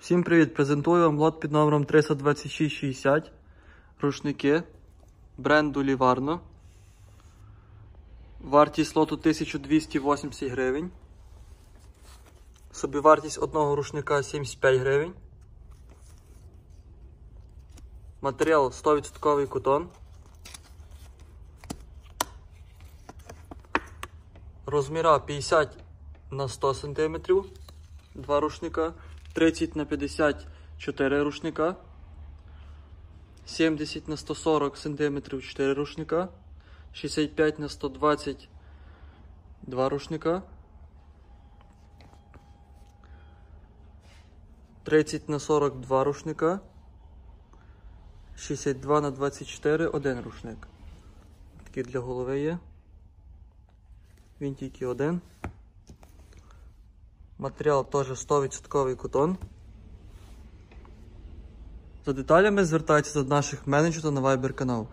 Всім привіт! Презентую вам лот під номером 32660. Рушники бренду Livarno. Вартість лоту 1280 гривень. Собівартість одного рушника 75 гривень. Матеріал 100% кутон. Розміра 50 на 100 см. Два рушника. 30 на 54 рушника. 70 на 140 см 4 рушника. 65 на 120 2 рушника. 30 на 42 рушника. 62 на 24 один рушник. Такий для голови є. Він тільки один. Матеріал теж 100% кутон. За деталями звертайтеся до наших менеджерів на Viber канал.